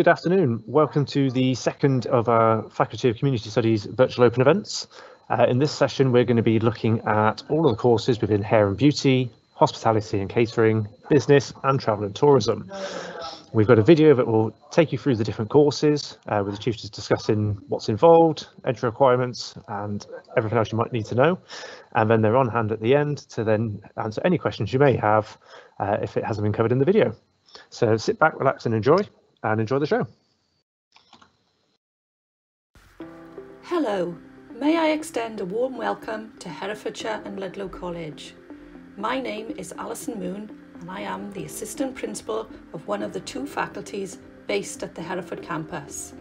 Good afternoon. Welcome to the second of our Faculty of Community Studies virtual open events. Uh, in this session, we're going to be looking at all of the courses within hair and beauty, hospitality and catering, business and travel and tourism. We've got a video that will take you through the different courses uh, with the tutors discussing what's involved, entry requirements and everything else you might need to know. And then they're on hand at the end to then answer any questions you may have uh, if it hasn't been covered in the video. So sit back, relax and enjoy and enjoy the show. Hello, may I extend a warm welcome to Herefordshire and Ludlow College. My name is Alison Moon and I am the Assistant Principal of one of the two faculties based at the Hereford campus.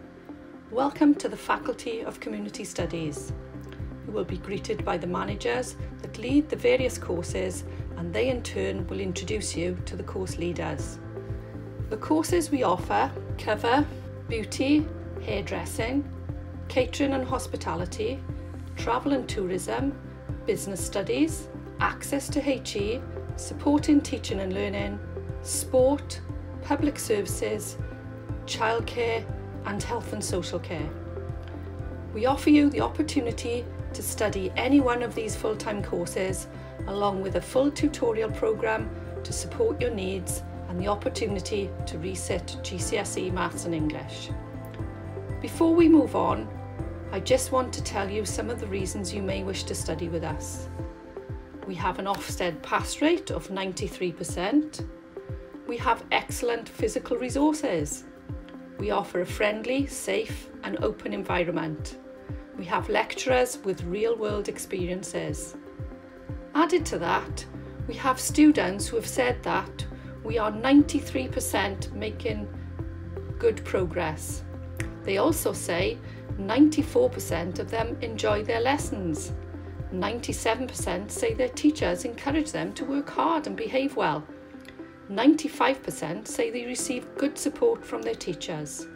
Welcome to the Faculty of Community Studies. You will be greeted by the managers that lead the various courses and they in turn will introduce you to the course leaders. The courses we offer cover beauty, hairdressing, catering and hospitality, travel and tourism, business studies, access to HE, supporting teaching and learning, sport, public services, childcare and health and social care. We offer you the opportunity to study any one of these full-time courses along with a full tutorial programme to support your needs and the opportunity to resit GCSE Maths and English. Before we move on, I just want to tell you some of the reasons you may wish to study with us. We have an Ofsted pass rate of 93%. We have excellent physical resources. We offer a friendly, safe and open environment. We have lecturers with real world experiences. Added to that, we have students who have said that we are 93% making good progress. They also say 94% of them enjoy their lessons. 97% say their teachers encourage them to work hard and behave well. 95% say they receive good support from their teachers.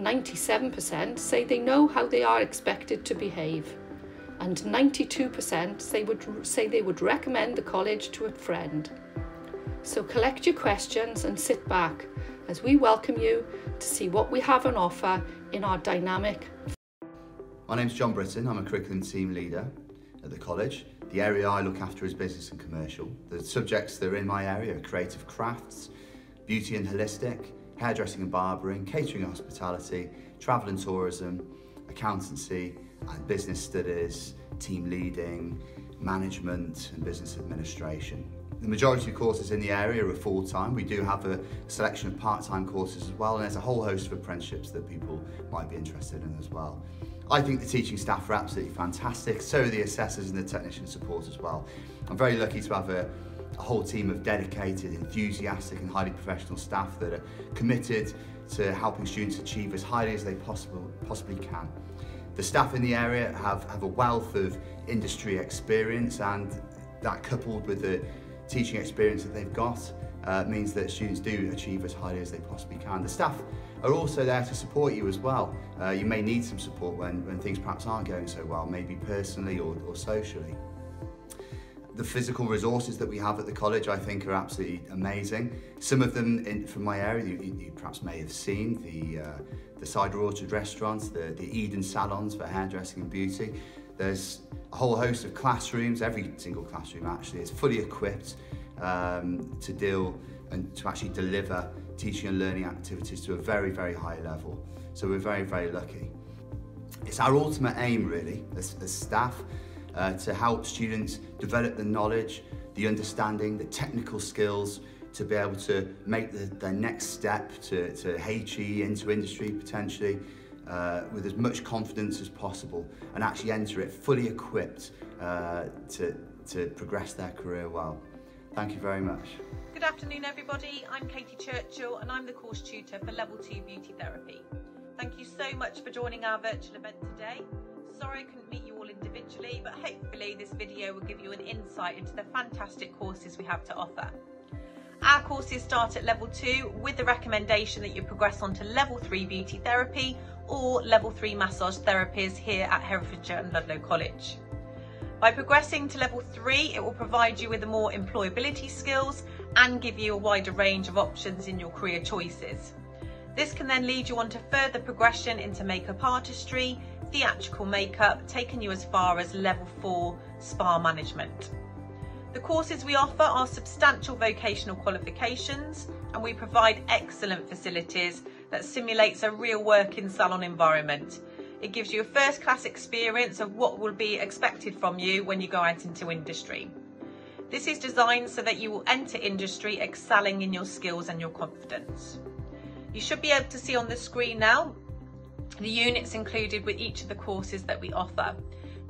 97% say they know how they are expected to behave. And 92% say, would, say they would recommend the college to a friend. So collect your questions and sit back as we welcome you to see what we have on offer in our dynamic. My name's John Britton, I'm a curriculum team leader at the college. The area I look after is business and commercial. The subjects that are in my area are creative crafts, beauty and holistic, hairdressing and barbering, catering and hospitality, travel and tourism, accountancy and business studies, team leading, management and business administration. The majority of courses in the area are full-time. We do have a selection of part-time courses as well, and there's a whole host of apprenticeships that people might be interested in as well. I think the teaching staff are absolutely fantastic, so are the assessors and the technician support as well. I'm very lucky to have a, a whole team of dedicated, enthusiastic and highly professional staff that are committed to helping students achieve as highly as they possible, possibly can. The staff in the area have, have a wealth of industry experience and that coupled with the teaching experience that they've got uh, means that students do achieve as highly as they possibly can. The staff are also there to support you as well. Uh, you may need some support when, when things perhaps aren't going so well, maybe personally or, or socially. The physical resources that we have at the college I think are absolutely amazing. Some of them in, from my area you, you perhaps may have seen, the, uh, the Cider Orchard restaurants, the, the Eden salons for hairdressing and beauty. There's a whole host of classrooms, every single classroom actually is fully equipped um, to deal and to actually deliver teaching and learning activities to a very, very high level. So we're very, very lucky. It's our ultimate aim really as, as staff uh, to help students develop the knowledge, the understanding, the technical skills to be able to make the, their next step to, to HE into industry potentially uh, with as much confidence as possible and actually enter it fully equipped uh, to, to progress their career well. Thank you very much. Good afternoon everybody, I'm Katie Churchill and I'm the course tutor for Level 2 Beauty Therapy. Thank you so much for joining our virtual event today. Sorry I couldn't meet you all individually, but hopefully this video will give you an insight into the fantastic courses we have to offer. Our courses start at level 2 with the recommendation that you progress on to level 3 beauty therapy or level 3 massage therapies here at Herefordshire and Ludlow College. By progressing to level 3 it will provide you with more employability skills and give you a wider range of options in your career choices. This can then lead you on to further progression into makeup artistry, theatrical makeup, taking you as far as level 4 spa management. The courses we offer are substantial vocational qualifications and we provide excellent facilities that simulates a real working salon environment. It gives you a first class experience of what will be expected from you when you go out into industry. This is designed so that you will enter industry excelling in your skills and your confidence. You should be able to see on the screen now the units included with each of the courses that we offer.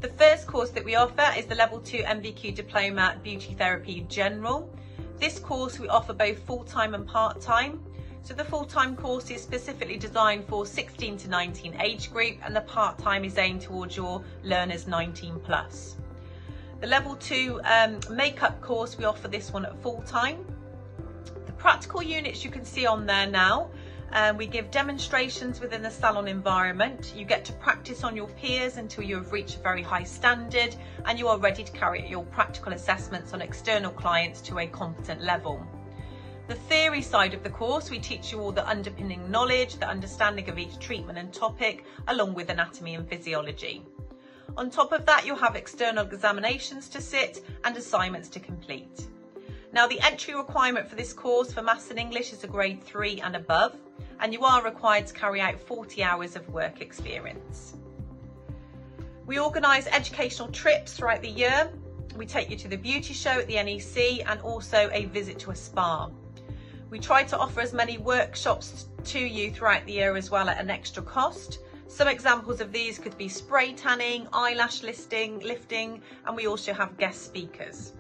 The first course that we offer is the Level 2 NVQ Diploma Beauty Therapy General. This course we offer both full-time and part-time. So the full-time course is specifically designed for 16 to 19 age group and the part-time is aimed towards your learners 19 plus. The level 2 um, makeup course, we offer this one at full-time. The practical units you can see on there now um, we give demonstrations within the salon environment. You get to practice on your peers until you have reached a very high standard and you are ready to carry out your practical assessments on external clients to a competent level. The theory side of the course, we teach you all the underpinning knowledge, the understanding of each treatment and topic, along with anatomy and physiology. On top of that, you'll have external examinations to sit and assignments to complete. Now, the entry requirement for this course for Maths and English is a grade 3 and above and you are required to carry out 40 hours of work experience. We organise educational trips throughout the year. We take you to the beauty show at the NEC and also a visit to a spa. We try to offer as many workshops to you throughout the year as well at an extra cost. Some examples of these could be spray tanning, eyelash listing, lifting, and we also have guest speakers.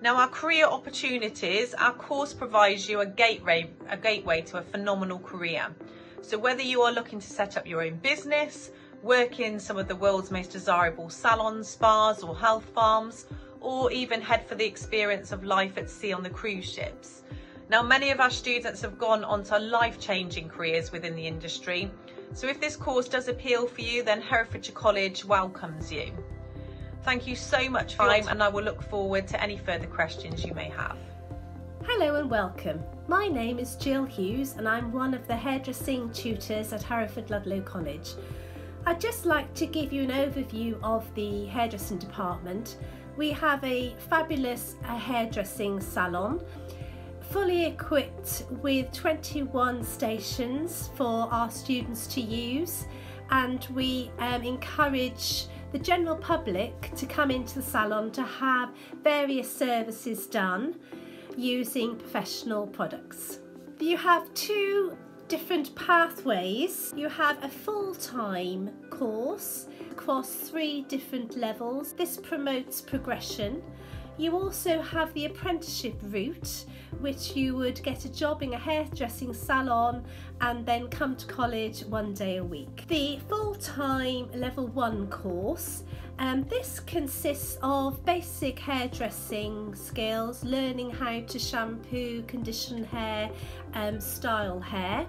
Now our career opportunities, our course provides you a gateway, a gateway to a phenomenal career. So whether you are looking to set up your own business, work in some of the world's most desirable salons, spas or health farms, or even head for the experience of life at sea on the cruise ships. Now many of our students have gone on to life-changing careers within the industry. So if this course does appeal for you, then Herefordshire College welcomes you. Thank you so much for your time and I will look forward to any further questions you may have. Hello and welcome. My name is Jill Hughes and I'm one of the hairdressing tutors at Hereford Ludlow College. I'd just like to give you an overview of the hairdressing department. We have a fabulous uh, hairdressing salon fully equipped with 21 stations for our students to use and we um, encourage the general public to come into the salon to have various services done using professional products. You have two different pathways. You have a full-time course across three different levels. This promotes progression you also have the apprenticeship route, which you would get a job in a hairdressing salon and then come to college one day a week. The full-time level one course, um, this consists of basic hairdressing skills, learning how to shampoo, condition hair, um, style hair,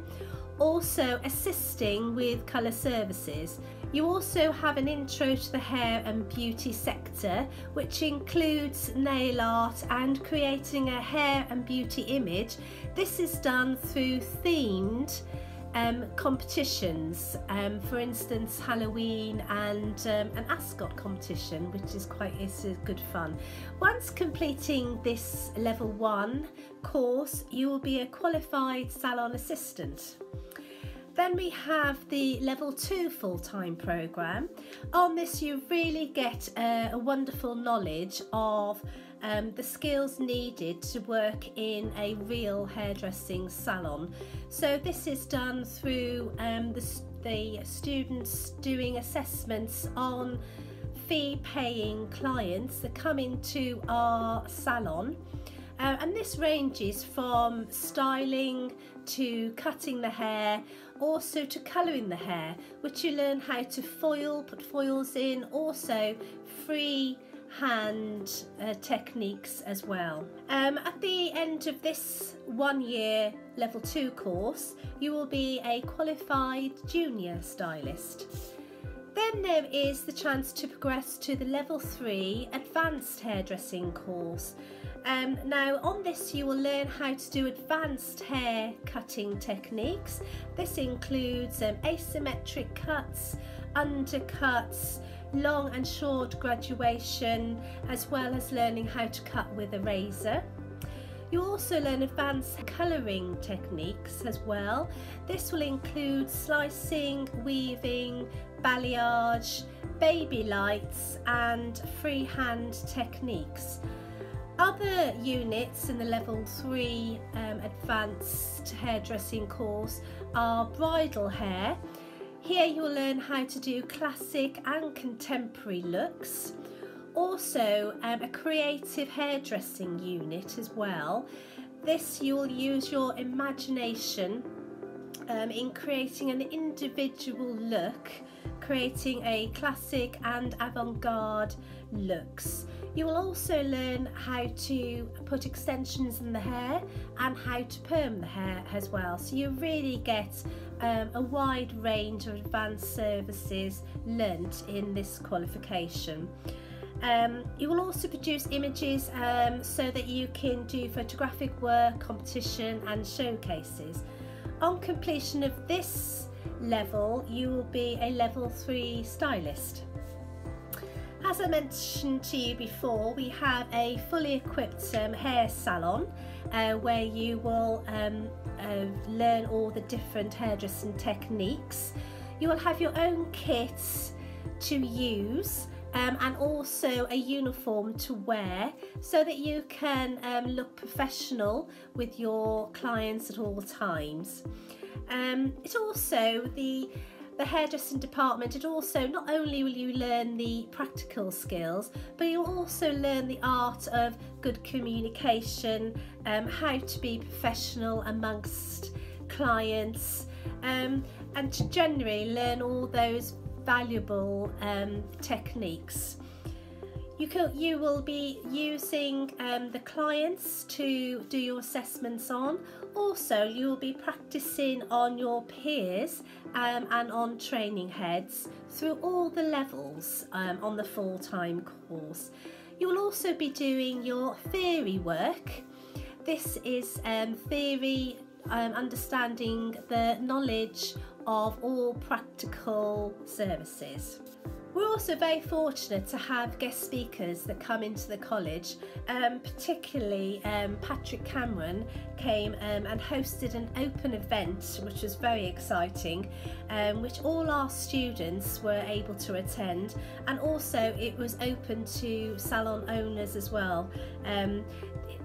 also assisting with colour services. You also have an intro to the hair and beauty sector, which includes nail art and creating a hair and beauty image. This is done through themed um, competitions, um, for instance Halloween and um, an ascot competition which is quite is good fun. Once completing this level one course you will be a qualified salon assistant. Then we have the level two full-time program. On this you really get a, a wonderful knowledge of um, the skills needed to work in a real hairdressing salon. So this is done through um, the, the students doing assessments on fee paying clients that come into our salon uh, and this ranges from styling to cutting the hair also to colouring the hair which you learn how to foil, put foils in, also free hand uh, techniques as well. Um, at the end of this one year level 2 course you will be a qualified junior stylist. Then there is the chance to progress to the level 3 advanced hairdressing course. Um, now on this you will learn how to do advanced hair cutting techniques. This includes um, asymmetric cuts, undercuts, long and short graduation as well as learning how to cut with a razor. You also learn advanced colouring techniques as well. This will include slicing, weaving, balayage, baby lights and freehand techniques. Other units in the level 3 um, advanced hairdressing course are bridal hair. Here you will learn how to do classic and contemporary looks. Also um, a creative hairdressing unit as well. This you will use your imagination um, in creating an individual look, creating a classic and avant-garde looks. You will also learn how to put extensions in the hair and how to perm the hair as well. So you really get um, a wide range of advanced services learnt in this qualification. Um, you will also produce images um, so that you can do photographic work, competition and showcases. On completion of this level, you will be a level 3 stylist. As I mentioned to you before, we have a fully equipped um, hair salon uh, where you will um, uh, learn all the different hairdressing techniques. You will have your own kits to use um, and also a uniform to wear so that you can um, look professional with your clients at all times. Um, also, the the hairdressing department, it also not only will you learn the practical skills, but you'll also learn the art of good communication, um, how to be professional amongst clients, um, and to generally learn all those valuable um, techniques. You, can, you will be using um, the clients to do your assessments on. Also, you will be practicing on your peers um, and on training heads through all the levels um, on the full-time course. You will also be doing your theory work. This is um, theory um, understanding the knowledge of all practical services. We're also very fortunate to have guest speakers that come into the college, um, particularly um, Patrick Cameron came um, and hosted an open event which was very exciting, um, which all our students were able to attend and also it was open to salon owners as well.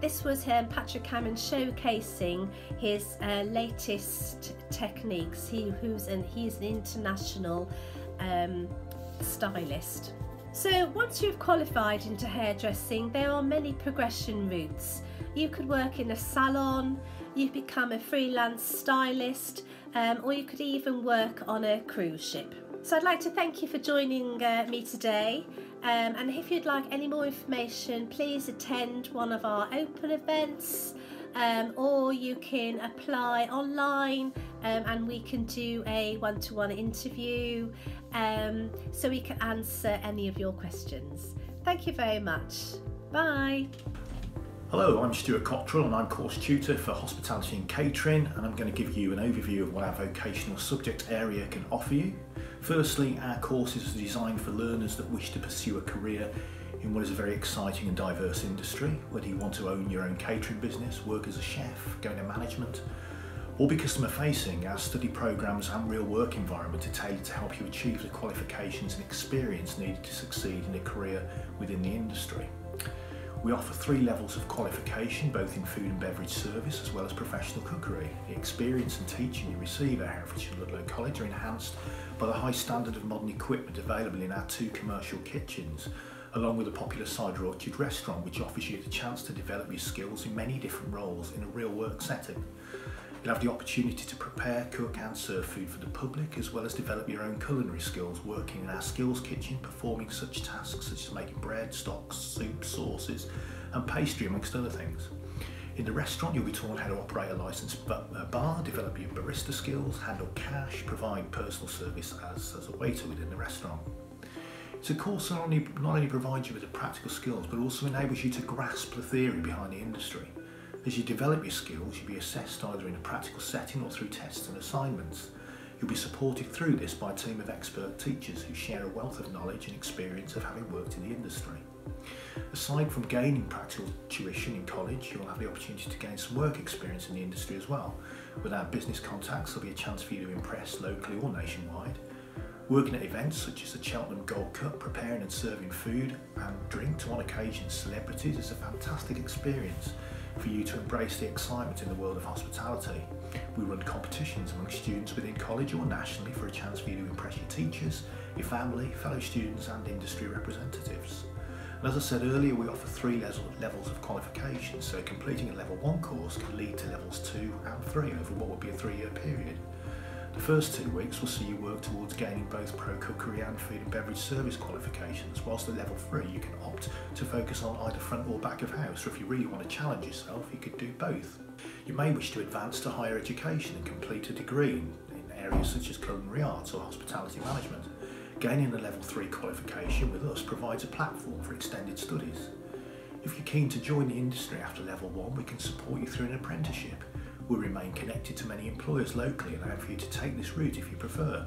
This was um, Patrick Cameron showcasing his uh, latest techniques. He who's an he's an international um, stylist. So once you've qualified into hairdressing, there are many progression routes. You could work in a salon, you become a freelance stylist, um, or you could even work on a cruise ship. So I'd like to thank you for joining uh, me today. Um, and if you'd like any more information, please attend one of our open events um, or you can apply online um, and we can do a one-to-one interview um, so we can answer any of your questions. Thank you very much. Bye. Hello, I'm Stuart Cottrell and I'm course tutor for hospitality and catering and I'm going to give you an overview of what our vocational subject area can offer you. Firstly, our courses are designed for learners that wish to pursue a career in what is a very exciting and diverse industry, whether you want to own your own catering business, work as a chef, go into management, or be customer facing, our study programs and real work environment are tailored to help you achieve the qualifications and experience needed to succeed in a career within the industry. We offer three levels of qualification, both in food and beverage service, as well as professional cookery. The experience and teaching you receive at Herefordshire Ludlow College are enhanced by the high standard of modern equipment available in our two commercial kitchens, along with a popular cider orchard restaurant which offers you the chance to develop your skills in many different roles in a real work setting. You'll have the opportunity to prepare, cook and serve food for the public as well as develop your own culinary skills working in our skills kitchen performing such tasks such as making bread, stocks, soups, sauces and pastry amongst other things. In the restaurant, you'll be taught how to operate a licensed uh, bar, develop your barista skills, handle cash, provide personal service as, as a waiter within the restaurant. It's a course that only, not only provides you with the practical skills, but also enables you to grasp the theory behind the industry. As you develop your skills, you'll be assessed either in a practical setting or through tests and assignments. You'll be supported through this by a team of expert teachers who share a wealth of knowledge and experience of having worked in the industry. Aside from gaining practical tuition in college, you'll have the opportunity to gain some work experience in the industry as well. With our business contacts, there'll be a chance for you to impress locally or nationwide. Working at events such as the Cheltenham Gold Cup, preparing and serving food and drink to on occasion celebrities is a fantastic experience for you to embrace the excitement in the world of hospitality. We run competitions among students within college or nationally for a chance for you to impress your teachers, your family, fellow students and industry representatives. And as I said earlier, we offer three levels of qualification, so completing a level one course can lead to levels two and three over what would be a three-year period. The first two weeks will see you work towards gaining both Pro Cookery and Food and Beverage Service qualifications, whilst at level 3 you can opt to focus on either front or back of house, or if you really want to challenge yourself, you could do both. You may wish to advance to higher education and complete a degree in areas such as culinary arts or hospitality management. Gaining a level 3 qualification with us provides a platform for extended studies. If you're keen to join the industry after level 1, we can support you through an apprenticeship will remain connected to many employers locally, allowing for you to take this route if you prefer.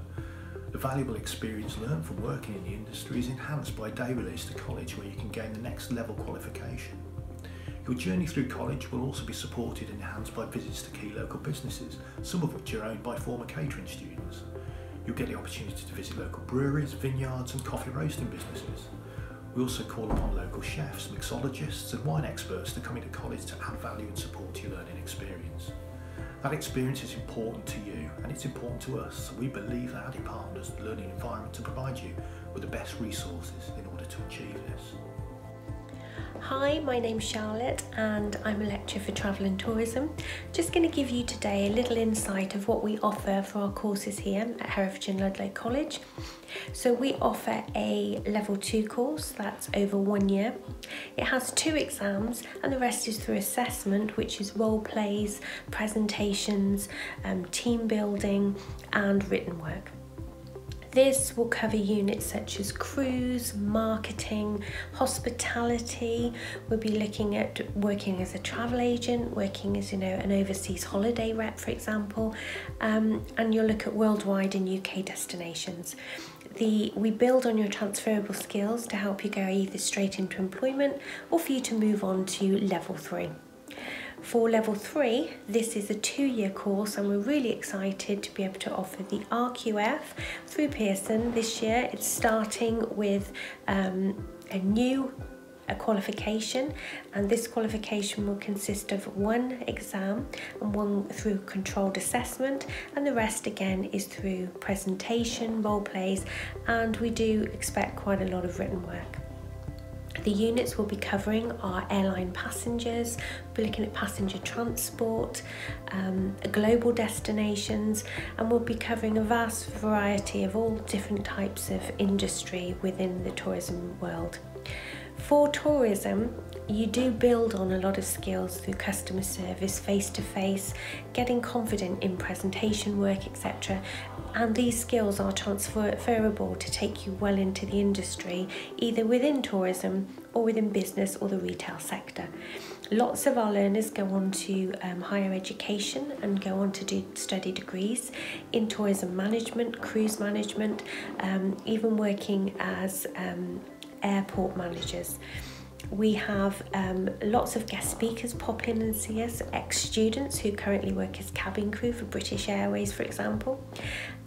The valuable experience learned from working in the industry is enhanced by day release to college where you can gain the next level qualification. Your journey through college will also be supported and enhanced by visits to key local businesses, some of which are owned by former catering students. You'll get the opportunity to visit local breweries, vineyards and coffee roasting businesses. We also call upon local chefs, mixologists and wine experts to come into college to add value and support your learning experience. That experience is important to you and it's important to us. We believe that has the learning environment to provide you with the best resources in order to achieve this. Hi, my name's Charlotte and I'm a lecturer for travel and tourism. Just going to give you today a little insight of what we offer for our courses here at Herefordshire and Ludlow College. So we offer a level 2 course that's over one year. It has two exams and the rest is through assessment which is role plays, presentations, um, team building and written work. This will cover units such as cruise, marketing, hospitality. We'll be looking at working as a travel agent, working as you know an overseas holiday rep, for example, um, and you'll look at worldwide and UK destinations. The, we build on your transferable skills to help you go either straight into employment or for you to move on to level three. For level three, this is a two-year course and we're really excited to be able to offer the RQF through Pearson this year. It's starting with um, a new a qualification and this qualification will consist of one exam and one through controlled assessment and the rest again is through presentation, role plays and we do expect quite a lot of written work. The units will be covering our airline passengers, we're looking at passenger transport, um, global destinations, and we'll be covering a vast variety of all different types of industry within the tourism world. For tourism, you do build on a lot of skills through customer service, face to face, getting confident in presentation work, etc. And these skills are transferable to take you well into the industry, either within tourism or within business or the retail sector. Lots of our learners go on to um, higher education and go on to do study degrees in tourism management, cruise management, um, even working as um, airport managers. We have um, lots of guest speakers pop in and see us, ex-students who currently work as cabin crew for British Airways, for example.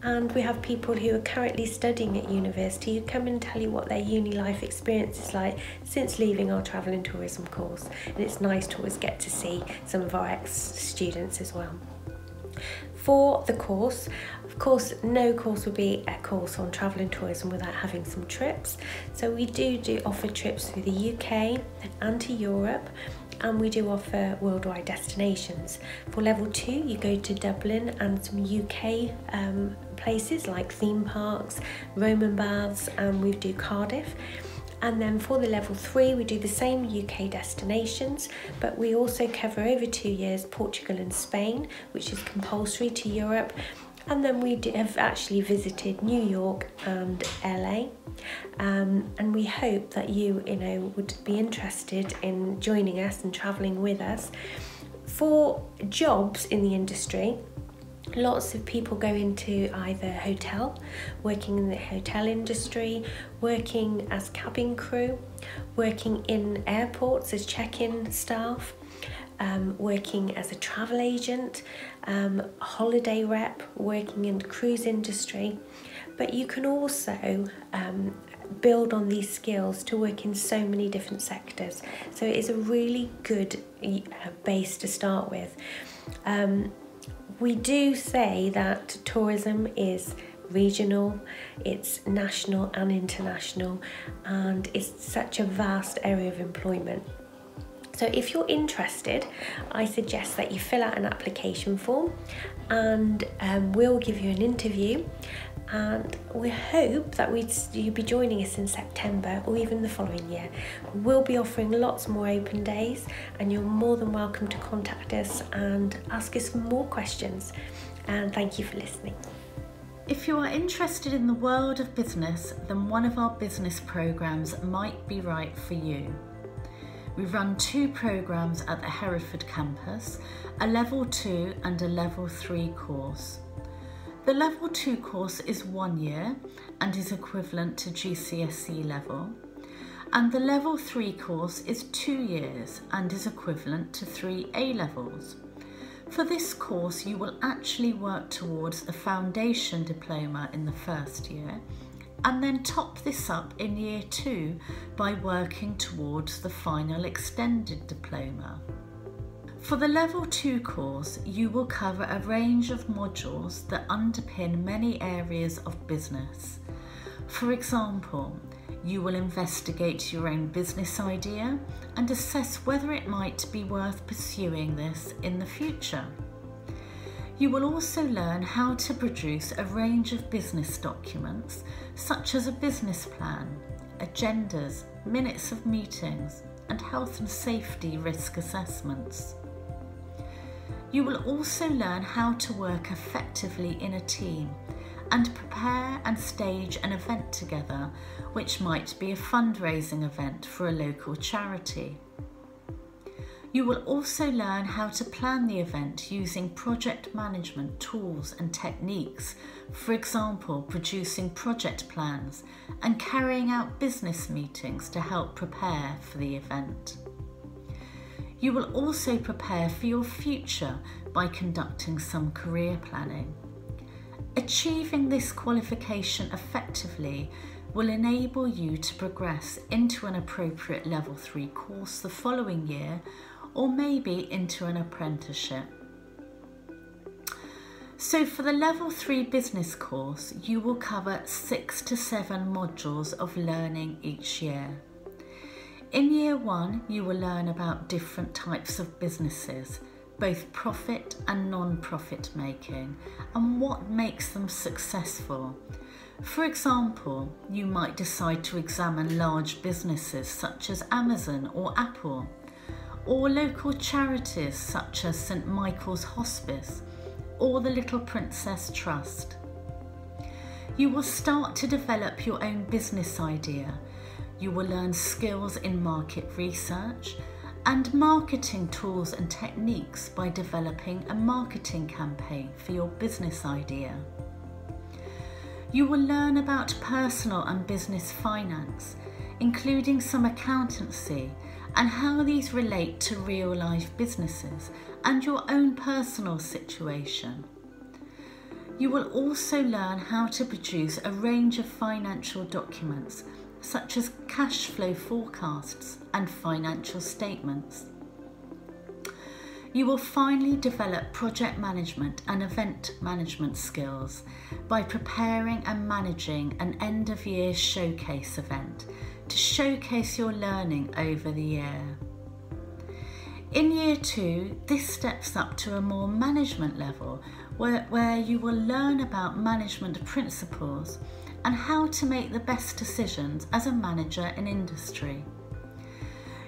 And we have people who are currently studying at university who come and tell you what their uni life experience is like since leaving our travel and tourism course. And it's nice to always get to see some of our ex-students as well. For the course, course, no course would be a course on travel and tourism without having some trips. So we do do offer trips through the UK and to Europe and we do offer worldwide destinations. For level two, you go to Dublin and some UK um, places like theme parks, Roman baths, and we do Cardiff. And then for the level three, we do the same UK destinations, but we also cover over two years Portugal and Spain, which is compulsory to Europe. And then we have actually visited New York and LA. Um, and we hope that you, you know, would be interested in joining us and traveling with us. For jobs in the industry, lots of people go into either hotel, working in the hotel industry, working as cabin crew, working in airports as check-in staff, um, working as a travel agent, um, holiday rep, working in the cruise industry. But you can also um, build on these skills to work in so many different sectors. So it is a really good uh, base to start with. Um, we do say that tourism is regional, it's national and international, and it's such a vast area of employment. So if you're interested, I suggest that you fill out an application form and um, we'll give you an interview and we hope that we'd, you'll be joining us in September or even the following year. We'll be offering lots more open days and you're more than welcome to contact us and ask us more questions. And thank you for listening. If you are interested in the world of business, then one of our business programs might be right for you. We run two programs at the Hereford campus, a level 2 and a level 3 course. The level 2 course is one year and is equivalent to GCSE level, and the level 3 course is two years and is equivalent to three A levels. For this course, you will actually work towards a foundation diploma in the first year and then top this up in year two by working towards the final extended diploma. For the Level 2 course, you will cover a range of modules that underpin many areas of business. For example, you will investigate your own business idea and assess whether it might be worth pursuing this in the future. You will also learn how to produce a range of business documents, such as a business plan, agendas, minutes of meetings, and health and safety risk assessments. You will also learn how to work effectively in a team and prepare and stage an event together, which might be a fundraising event for a local charity. You will also learn how to plan the event using project management tools and techniques, for example, producing project plans and carrying out business meetings to help prepare for the event. You will also prepare for your future by conducting some career planning. Achieving this qualification effectively will enable you to progress into an appropriate level 3 course the following year or maybe into an apprenticeship. So for the level 3 business course, you will cover 6 to 7 modules of learning each year. In year one, you will learn about different types of businesses, both profit and non-profit making, and what makes them successful. For example, you might decide to examine large businesses such as Amazon or Apple, or local charities such as St Michael's Hospice or the Little Princess Trust. You will start to develop your own business idea you will learn skills in market research and marketing tools and techniques by developing a marketing campaign for your business idea. You will learn about personal and business finance, including some accountancy and how these relate to real life businesses and your own personal situation. You will also learn how to produce a range of financial documents such as cash flow forecasts and financial statements. You will finally develop project management and event management skills by preparing and managing an end of year showcase event to showcase your learning over the year. In year two, this steps up to a more management level where, where you will learn about management principles and how to make the best decisions as a manager in industry.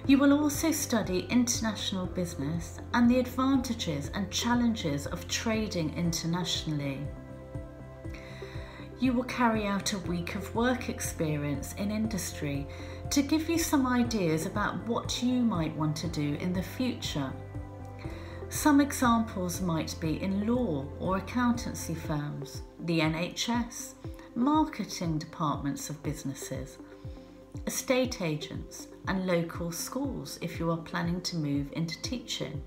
You will also study international business and the advantages and challenges of trading internationally. You will carry out a week of work experience in industry to give you some ideas about what you might want to do in the future. Some examples might be in law or accountancy firms, the NHS, marketing departments of businesses, estate agents, and local schools if you are planning to move into teaching.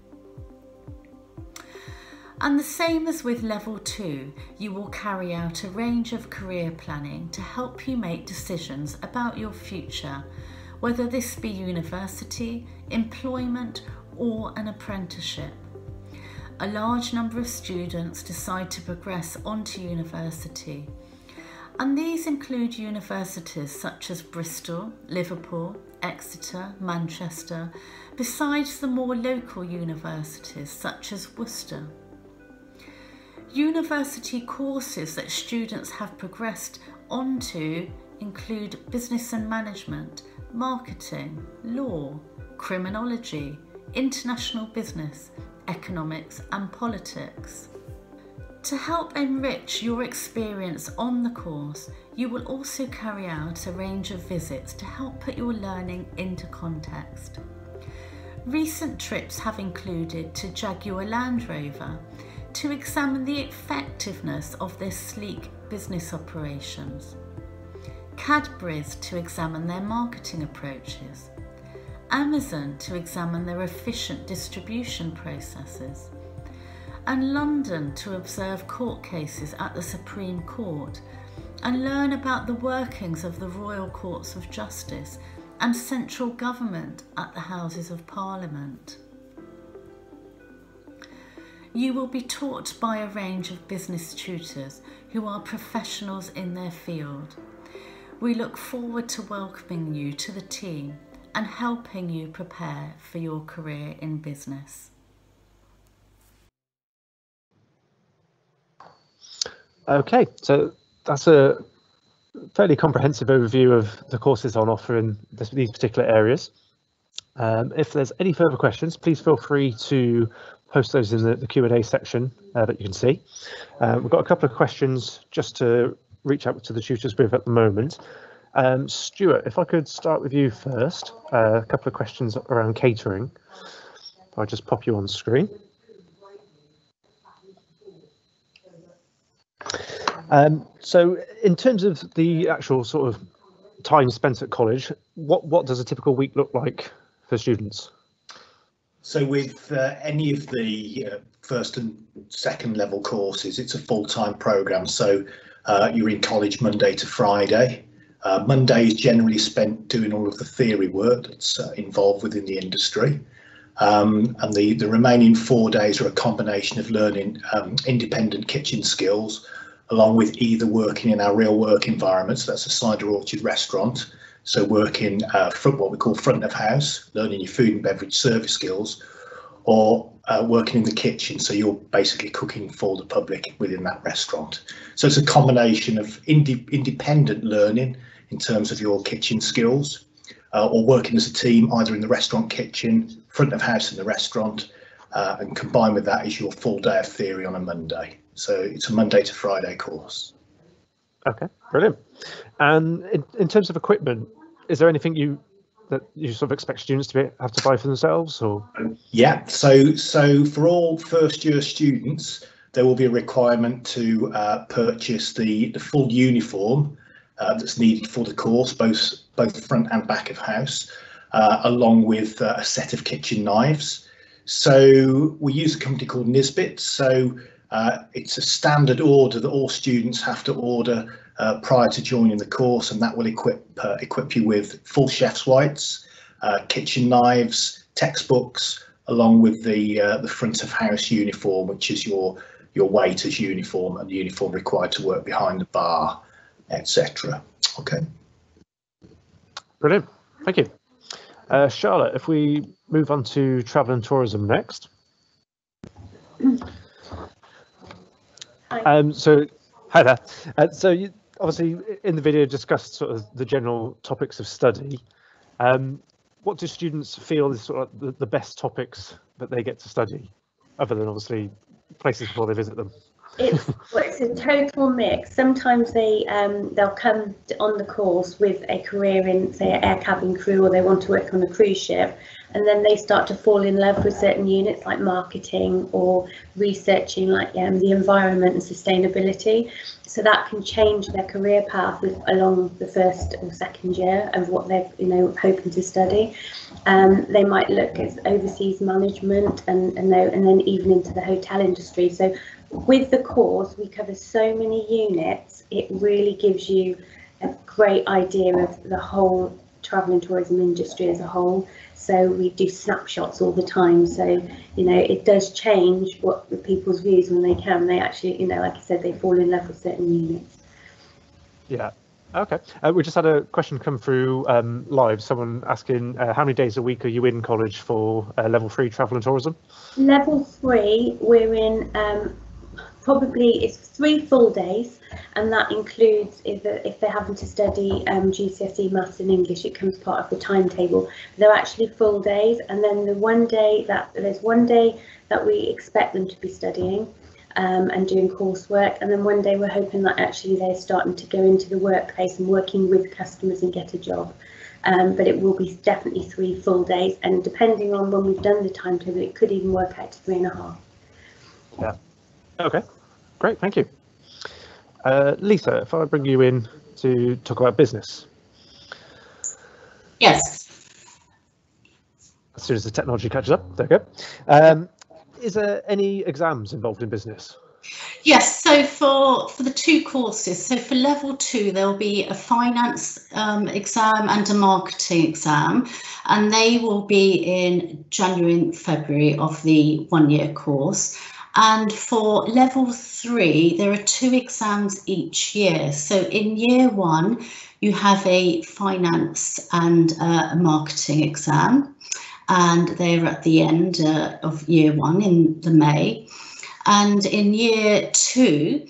And the same as with level two, you will carry out a range of career planning to help you make decisions about your future, whether this be university, employment, or an apprenticeship. A large number of students decide to progress onto university, and these include universities such as Bristol, Liverpool, Exeter, Manchester, besides the more local universities such as Worcester. University courses that students have progressed onto include business and management, marketing, law, criminology, international business, economics and politics. To help enrich your experience on the course, you will also carry out a range of visits to help put your learning into context. Recent trips have included to Jaguar Land Rover to examine the effectiveness of their sleek business operations, Cadbury's to examine their marketing approaches, Amazon to examine their efficient distribution processes, and London to observe court cases at the Supreme Court and learn about the workings of the Royal Courts of Justice and central government at the Houses of Parliament. You will be taught by a range of business tutors who are professionals in their field. We look forward to welcoming you to the team and helping you prepare for your career in business. Okay, so that's a fairly comprehensive overview of the courses on offer in this, these particular areas. Um, if there's any further questions, please feel free to post those in the, the Q&A section uh, that you can see. Uh, we've got a couple of questions just to reach out to the tutors with at the moment. Um, Stuart, if I could start with you first, uh, a couple of questions around catering. If I just pop you on screen. Um, so in terms of the actual sort of time spent at college, what, what does a typical week look like for students? So with uh, any of the uh, first and second level courses, it's a full-time program. So uh, you're in college Monday to Friday. Uh, Monday is generally spent doing all of the theory work that's uh, involved within the industry. Um, and the, the remaining four days are a combination of learning um, independent kitchen skills along with either working in our real work environments, that's a cider orchard restaurant, so working uh, what we call front of house, learning your food and beverage service skills, or uh, working in the kitchen, so you're basically cooking for the public within that restaurant. So it's a combination of inde independent learning in terms of your kitchen skills, uh, or working as a team either in the restaurant kitchen, front of house in the restaurant, uh, and combined with that is your full day of theory on a Monday. So it's a Monday to Friday course. Okay, brilliant. And in, in terms of equipment, is there anything you that you sort of expect students to be, have to buy for themselves or? Yeah, so so for all first year students, there will be a requirement to uh, purchase the, the full uniform uh, that's needed for the course, both both front and back of house, uh, along with uh, a set of kitchen knives. So we use a company called Nisbet. So uh, it's a standard order that all students have to order uh, prior to joining the course, and that will equip uh, equip you with full chef's whites, uh, kitchen knives, textbooks, along with the uh, the front of house uniform, which is your your waiter's uniform and the uniform required to work behind the bar, etc. Okay. Brilliant. Thank you. Uh, Charlotte, if we move on to travel and tourism next. Um, so, hi there. Uh, so, you, obviously in the video discussed sort of the general topics of study. Um, what do students feel is sort of the, the best topics that they get to study, other than obviously places before they visit them? It's it's a total mix. Sometimes they um, they'll come on the course with a career in say air cabin crew or they want to work on a cruise ship, and then they start to fall in love with certain units like marketing or researching like um, the environment and sustainability. So that can change their career path with, along the first or second year of what they're you know hoping to study. Um, they might look at overseas management and and, and then even into the hotel industry. So with the course, we cover so many units, it really gives you a great idea of the whole travel and tourism industry as a whole. So we do snapshots all the time. So, you know, it does change what the people's views when they come. They actually, you know, like I said, they fall in love with certain units. Yeah. Okay. Uh, we just had a question come through um, live. Someone asking uh, how many days a week are you in college for uh, level three travel and tourism? Level three, we're in um, probably it's three full days and that includes if, if they're having to study um, GCSE maths and English it comes part of the timetable they're actually full days and then the one day that there's one day that we expect them to be studying um, and doing coursework and then one day we're hoping that actually they're starting to go into the workplace and working with customers and get a job um, but it will be definitely three full days and depending on when we've done the timetable it could even work out to three and a half. Yeah. Okay. Great, thank you. Uh, Lisa, if I bring you in to talk about business. Yes. As soon as the technology catches up, there we go. Um, is there any exams involved in business? Yes, so for, for the two courses, so for level two, there'll be a finance um, exam and a marketing exam, and they will be in January and February of the one year course. And for level three, there are two exams each year. So in year one, you have a finance and uh, a marketing exam, and they're at the end uh, of year one in the May. And in year two,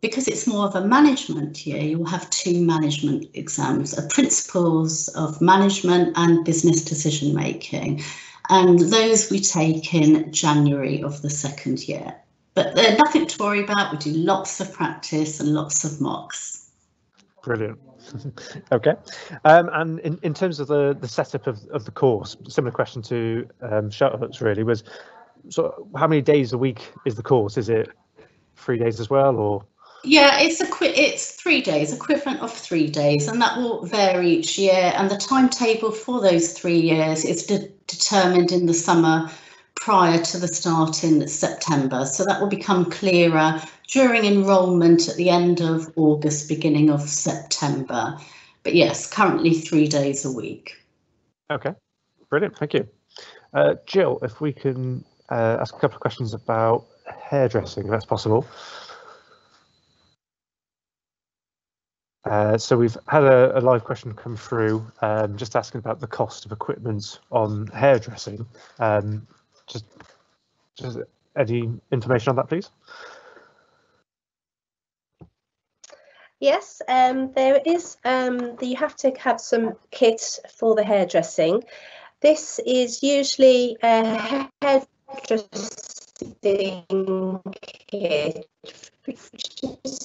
because it's more of a management year, you'll have two management exams, a principles of management and business decision making and those we take in January of the second year. But they're nothing to worry about. We do lots of practice and lots of mocks. Brilliant. okay. Um, and in, in terms of the, the setup of, of the course, similar question to um, Charlotte's really was, so how many days a week is the course? Is it three days as well or? Yeah, it's a it's three days, equivalent of three days, and that will vary each year. And the timetable for those three years is de determined in the summer prior to the start in September. So that will become clearer during enrolment at the end of August, beginning of September. But yes, currently three days a week. Okay, brilliant. Thank you. Uh, Jill, if we can uh, ask a couple of questions about hairdressing, if that's possible. Uh, so we've had a, a, live question come through, um, just asking about the cost of equipment on hairdressing. Um, just, just any information on that, please? Yes, um, there is. Um, you have to have some kit for the hairdressing. This is usually a hairdressing kit,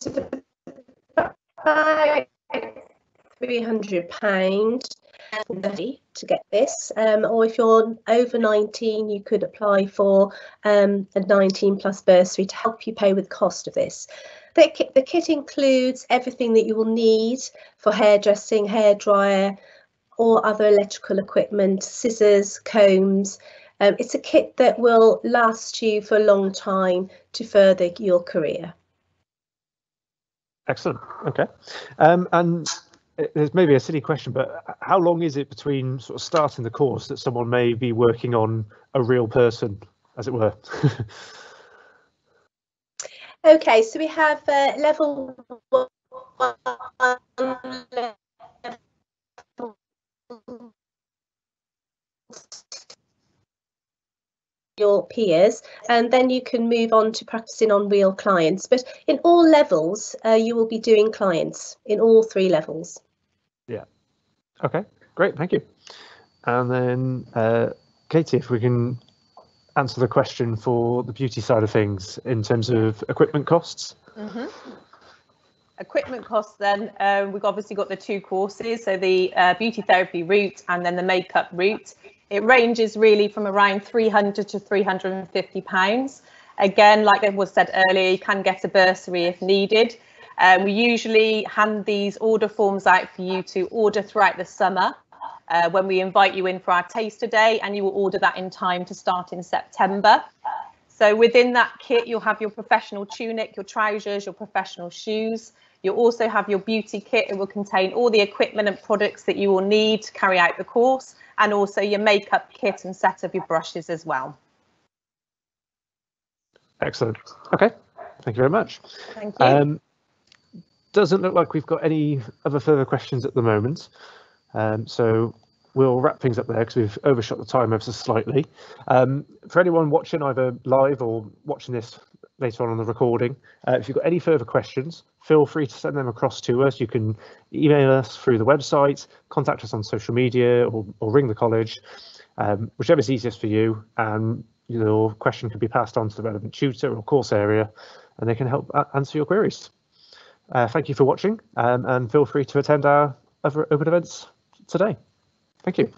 about three hundred pound to get this um, or if you're over 19 you could apply for um, a 19 plus bursary to help you pay with the cost of this. The kit, the kit includes everything that you will need for hairdressing hair dryer or other electrical equipment scissors combs. Um, it's a kit that will last you for a long time to further your career Excellent. Okay. Um, and there's maybe a silly question, but how long is it between sort of starting the course that someone may be working on a real person, as it were? okay, so we have uh, level one, your your peers and then you can move on to practicing on real clients. But in all levels, uh, you will be doing clients in all three levels. Yeah. Okay, great, thank you. And then uh, Katie, if we can answer the question for the beauty side of things in terms of equipment costs. Mm -hmm. Equipment costs then, uh, we've obviously got the two courses, so the uh, beauty therapy route and then the makeup route. It ranges really from around 300 to 350 pounds. Again, like it was said earlier, you can get a bursary if needed. Um, we usually hand these order forms out for you to order throughout the summer uh, when we invite you in for our taster day and you will order that in time to start in September. So within that kit, you'll have your professional tunic, your trousers, your professional shoes. You'll also have your beauty kit. It will contain all the equipment and products that you will need to carry out the course and also your makeup kit and set of your brushes as well. Excellent. Okay, thank you very much. Thank you. Um, doesn't look like we've got any other further questions at the moment. Um, so we'll wrap things up there because we've overshot the time ever so slightly. Um, for anyone watching either live or watching this later on on the recording, uh, if you've got any further questions, feel free to send them across to us. You can email us through the website, contact us on social media or, or ring the college, um, whichever is easiest for you. And your question can be passed on to the relevant tutor or course area and they can help answer your queries. Uh, thank you for watching um, and feel free to attend our other open events today. Thank you.